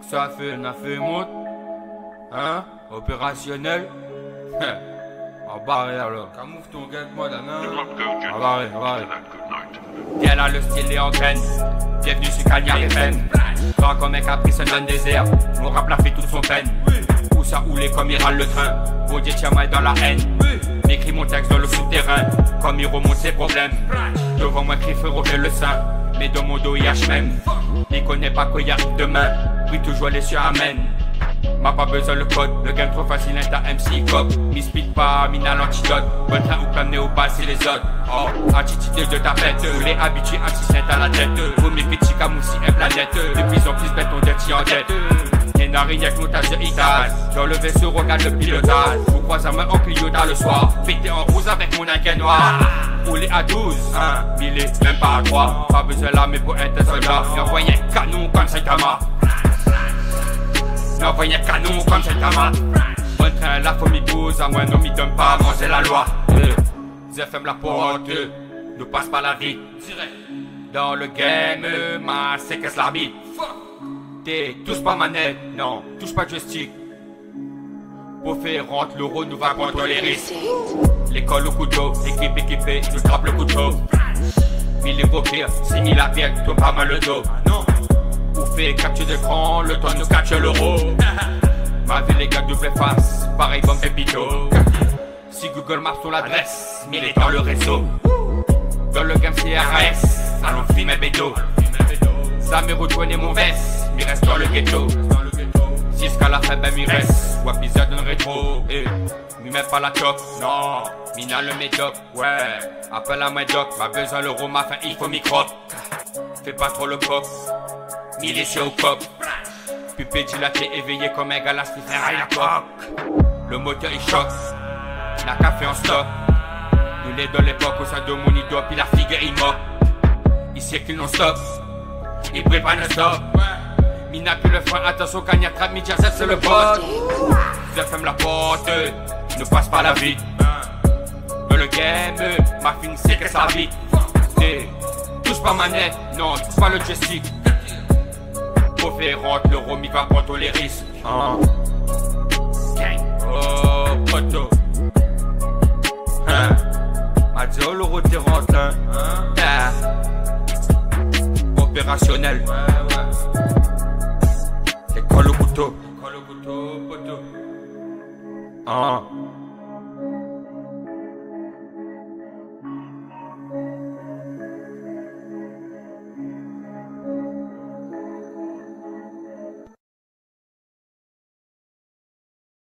Ça fait un fait monte Hein Opérationnel. En barrière là Camoufle ton gars de mode En barrière, en barrière Elle a le style et en graine Bienvenue sur Cagnard FM Grand comme un caprice d'un désert Mon rap l'a fait toute son peine. Où ça les comme il râle le train. Mon Dieu tiens moi dans la haine. M'écris mon texte dans le souterrain. Comme il remonte ses problèmes. Devant moi crie feu le sein Mais dans mon dos même Il connaît pas qu'il y a demain. Oui toujours les sur Amen. M'a pas besoin le code, le game trop facile est un MC cop. Mi speed pas, mina l'antidote. Bonne train ou plein au bas c'est les autres. Oh, attitude de ta fête. Vous les habitués anti à la tête. Vous mes petits camoussi et planète De plus en plus bête on dirty en tête Avec montage de Dans le vaisseau regarde le pilotage. Vous croisez à main en Cliota le soir. Pété en rose avec mon inquiet noir. Roulé à 12, hein, mille, même pas à 3 Pas besoin l'armée pour être un soldat. J'envoyais un canon comme Saitama J'envoyais un canon comme Saitama Bon train, la famille pose, à moins non m'y donne pas manger la loi. J'ai ferme la porte, ne passe pas la vie. Dans le game, ma c'est qu'est-ce l'arbitre Touche pas manette, non, touche pas joystick. Rentrer l'euro, nous va contre les risques. L'école au couteau, équipe équipée, nous trappe le couteau. Mille euros pire, six mille à pied, tout pas mal le dos. Non, faire capture d'écran, le temps nous catch l'euro. Ma vie, les gars, double face, pareil, bon pépito. Si Google Maps sur l'adresse, mille est dans le réseau. Dans le game CRS, allons filmer bédo. Ça me retourne mon veste, m'y reste dans le ghetto. Jusqu'à la fin, ben m'y reste. Ou épisode rétro. Eh, m'y met pas la top, non. Mina le médoc, ouais. Appelle à moi doc, m'a besoin le rhum, fin il faut micro. Fais pas trop le pop, militia au cop. Pupé dilaté, éveillé comme un galas qui fait rien la coque. Le moteur il choque, la café en stock. Nous les dans l'époque où ça de mon idole, puis la figue il moque. Ici qu'il non stop il brille pas non-stop. Mina plus le frein, attention quand y a trap, midi c'est le pote. Je ferme la porte, ne passe pas la vie. Dans le game, ma fille sait que ça vit. Touche pas manette, non, touche pas le joystick. Rentrer le rhum, il va prendre les risques. Hein. Oh, poteau. Hein? M'a dit, oh, le route rentre, hein? hein? Opérationnel. Ouais, ouais. Et colle au couteau? Colle au couteau, poteau. Ah.